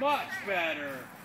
much better.